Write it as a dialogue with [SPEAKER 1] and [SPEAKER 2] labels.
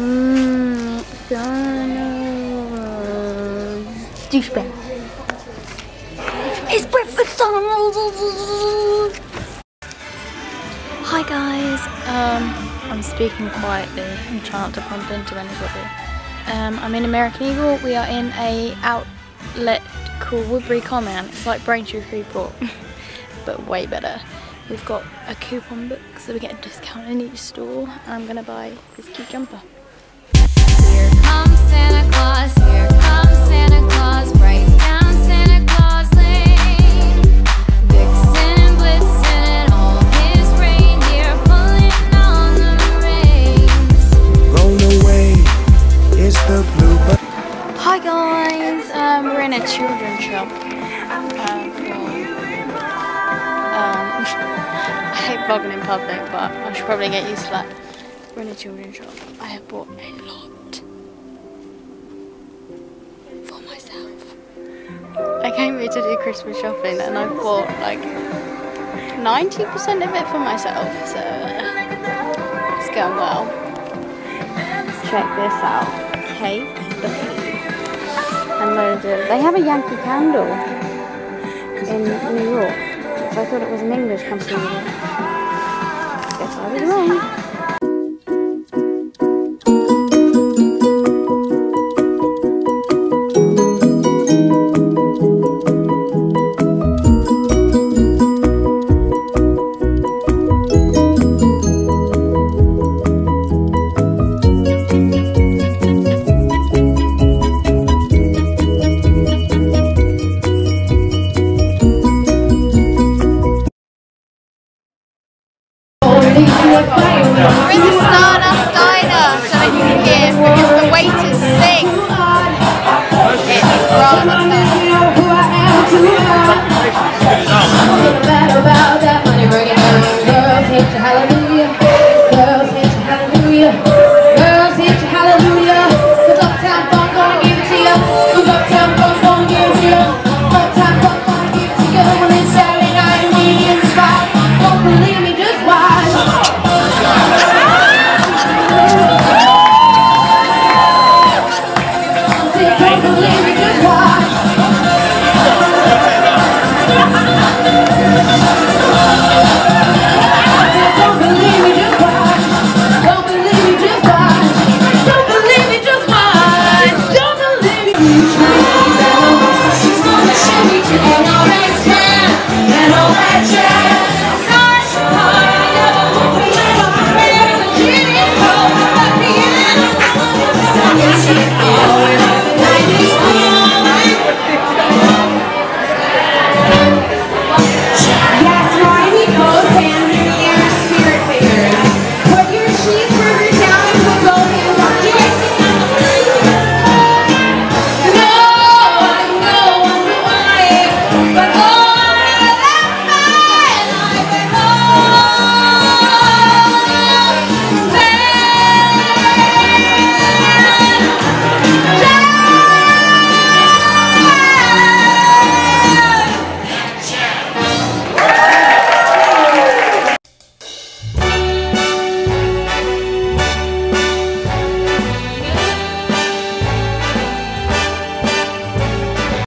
[SPEAKER 1] McDonald's. Douchebag. It's breakfast McDonald's. Hi guys. Um, I'm speaking quietly I'm trying not to bump into anybody. Um, I'm in American Eagle. We are in a outlet called Woodbury Common. It's like Braintree Freeport, but way better. We've got a coupon book so we get a discount in each store. I'm gonna buy this cute jumper. Hi guys, um, we're in a children's shop. For, um, I hate vlogging in public, but I should probably get used to that. We're in a children's shop. I have bought a lot came here to do Christmas shopping and I've bought like 90% of it for myself, so uh, it's going well. Check this out. Cake, and loads of. They have a Yankee Candle in New York, so I thought it was an English company. Guess I was wrong.
[SPEAKER 2] We're in the Stardust Diner showing here because the waiters sing. It's rather